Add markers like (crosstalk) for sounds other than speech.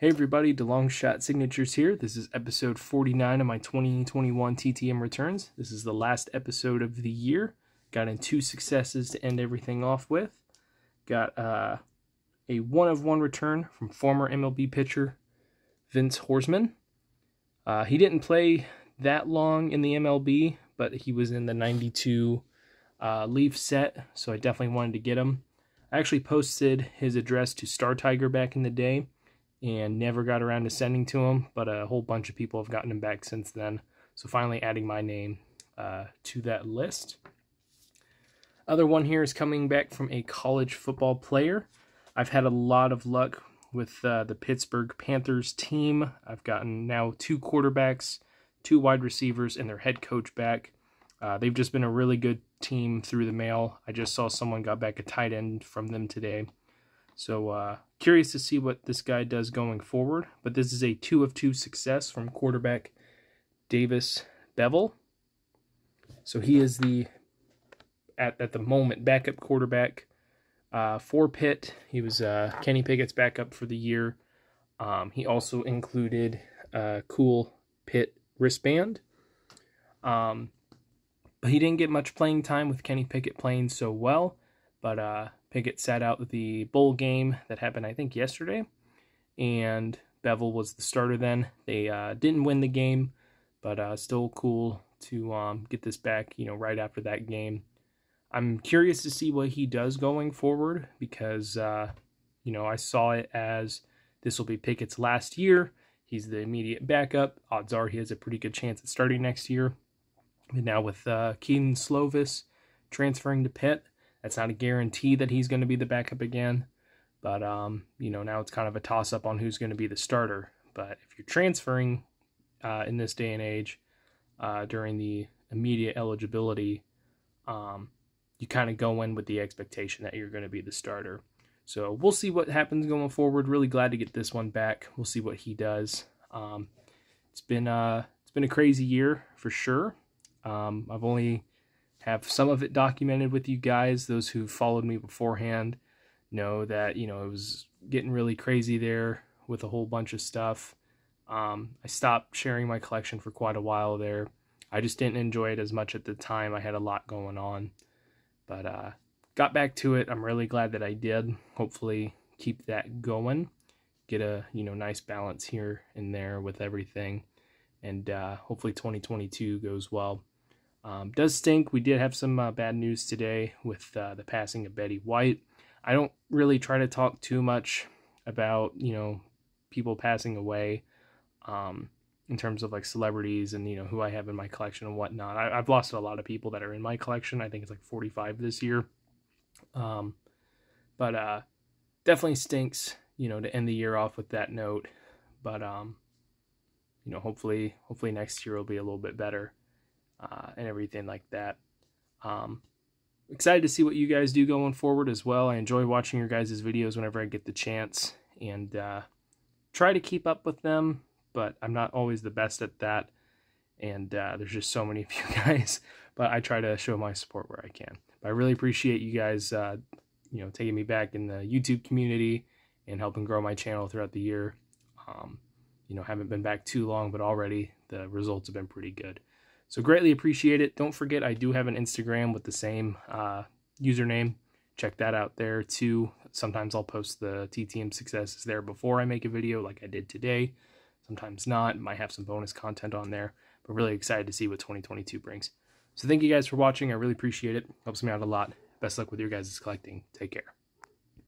Hey everybody, DeLong Shot Signatures here. This is episode 49 of my 2021 TTM returns. This is the last episode of the year. Got in two successes to end everything off with. Got uh, a one of one return from former MLB pitcher Vince Horsman. Uh, he didn't play that long in the MLB, but he was in the 92 uh, Leaf set, so I definitely wanted to get him. I actually posted his address to Star Tiger back in the day and never got around to sending to him, but a whole bunch of people have gotten him back since then. So finally adding my name uh, to that list. Other one here is coming back from a college football player. I've had a lot of luck with uh, the Pittsburgh Panthers team. I've gotten now two quarterbacks, two wide receivers, and their head coach back. Uh, they've just been a really good team through the mail. I just saw someone got back a tight end from them today. So uh, curious to see what this guy does going forward. But this is a two of two success from quarterback Davis Beville. So he is the at at the moment backup quarterback uh, for Pitt. He was uh, Kenny Pickett's backup for the year. Um, he also included a cool Pitt wristband. Um, but he didn't get much playing time with Kenny Pickett playing so well. But uh, Pickett sat out the bowl game that happened, I think, yesterday, and Beville was the starter then. They uh, didn't win the game, but uh, still cool to um, get this back, you know, right after that game. I'm curious to see what he does going forward because, uh, you know, I saw it as this will be Pickett's last year. He's the immediate backup. Odds are he has a pretty good chance at starting next year. And now with uh, Kedon Slovis transferring to Pitt, that's not a guarantee that he's going to be the backup again. But, um, you know, now it's kind of a toss up on who's going to be the starter. But if you're transferring uh, in this day and age uh, during the immediate eligibility, um, you kind of go in with the expectation that you're going to be the starter. So we'll see what happens going forward. Really glad to get this one back. We'll see what he does. Um, it's been uh, it's been a crazy year for sure. Um, I've only have some of it documented with you guys. Those who followed me beforehand know that, you know, it was getting really crazy there with a whole bunch of stuff. Um, I stopped sharing my collection for quite a while there. I just didn't enjoy it as much at the time. I had a lot going on. But uh, got back to it. I'm really glad that I did. Hopefully keep that going. Get a, you know, nice balance here and there with everything. And uh, hopefully 2022 goes well. Um, does stink. We did have some uh, bad news today with uh, the passing of Betty White. I don't really try to talk too much about you know people passing away um, in terms of like celebrities and you know who I have in my collection and whatnot. I, have lost a lot of people that are in my collection. I think it's like 45 this year. Um, but uh, definitely stinks, you know, to end the year off with that note. But um, you know, hopefully, hopefully next year will be a little bit better uh, and everything like that. Um, excited to see what you guys do going forward as well. I enjoy watching your guys' videos whenever I get the chance and uh, try to keep up with them, but I'm not always the best at that. And uh, there's just so many of you (laughs) guys, but I try to show my support where I can. But I really appreciate you guys, uh, you know, taking me back in the YouTube community and helping grow my channel throughout the year. Um, you know, haven't been back too long, but already the results have been pretty good. So greatly appreciate it. Don't forget, I do have an Instagram with the same uh, username. Check that out there too. Sometimes I'll post the TTM successes there before I make a video like I did today. Sometimes not. Might have some bonus content on there. But really excited to see what 2022 brings. So thank you guys for watching. I really appreciate it. Helps me out a lot. Best luck with your guys' collecting. Take care.